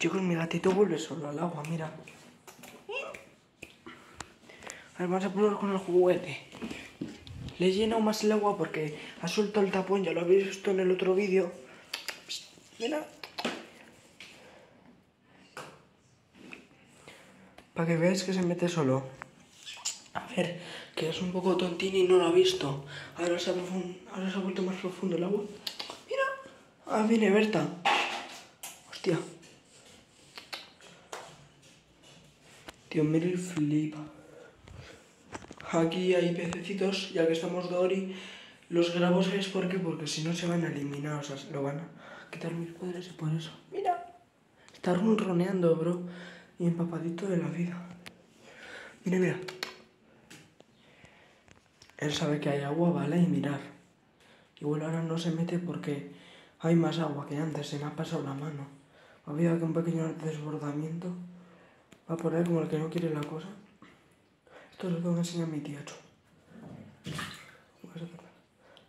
Chicos, mi gatito vuelve solo al agua, mira. A ver, vamos a probar con el juguete. Le he llenado más el agua porque ha soltado el tapón, ya lo habéis visto en el otro vídeo. Mira. Para que veáis que se mete solo. A ver, que es un poco tontín y no lo ha visto. Ahora se ha, ahora se ha vuelto más profundo el agua. Mira. Ah, viene Berta. Hostia. Tío, Meryl flipa. Aquí hay pececitos, ya que estamos Dori. Los grabo, ¿sabes por qué? Porque si no se van a eliminar, o sea, lo van a quitar mis padres y por eso. Mira, está ronroneando, bro. Y empapadito de la vida. Mira, mira. Él sabe que hay agua, ¿vale? Y mirar. Igual ahora no se mete porque hay más agua que antes, se me ha pasado la mano. Ha habido aquí un pequeño desbordamiento. Va por ahí como el que no quiere la cosa. Esto es lo que me enseña mi tía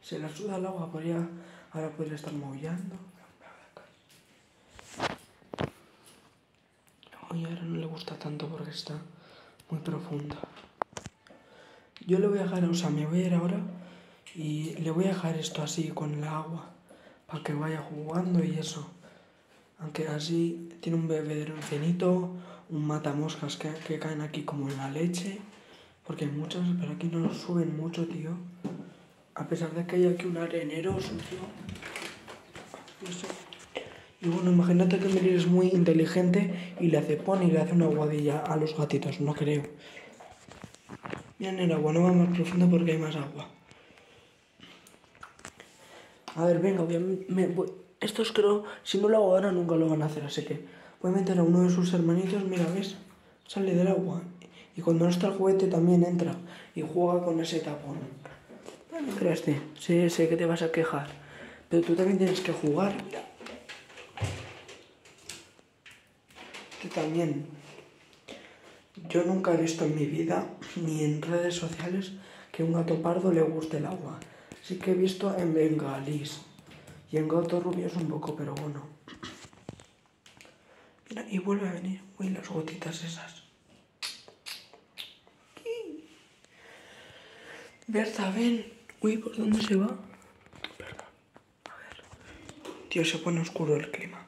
Se la suda el agua, podría, ahora podría estar maullando. Y ahora no le gusta tanto porque está muy profunda. Yo le voy a dejar, o sea, me voy a ir ahora y le voy a dejar esto así con el agua para que vaya jugando y eso. Aunque así tiene un bebedero infinito, un matamoscas que, que caen aquí como en la leche. Porque hay muchos, pero aquí no suben mucho, tío. A pesar de que hay aquí un arenero sucio. Y bueno, imagínate que Miri es muy inteligente y le hace pon y le hace una guadilla a los gatitos, no creo. Miren el agua, no va más profundo porque hay más agua. A ver, venga, voy a, estos creo, si no lo hago ahora nunca lo van a hacer, así que voy a meter a uno de sus hermanitos, mira, ¿ves? Sale del agua. Y cuando no está el juguete también entra y juega con ese tapón. No creaste, sí, sé que te vas a quejar, pero tú también tienes que jugar. Este también. Yo nunca he visto en mi vida, ni en redes sociales, que un gato pardo le guste el agua. Sí que he visto en bengalís. Y en gato rubio es un poco, pero bueno. Mira, y vuelve a venir. Uy, las gotitas esas. Berta, ven. Uy, ¿por dónde se va? Perdón. A ver. Tío, se pone oscuro el clima.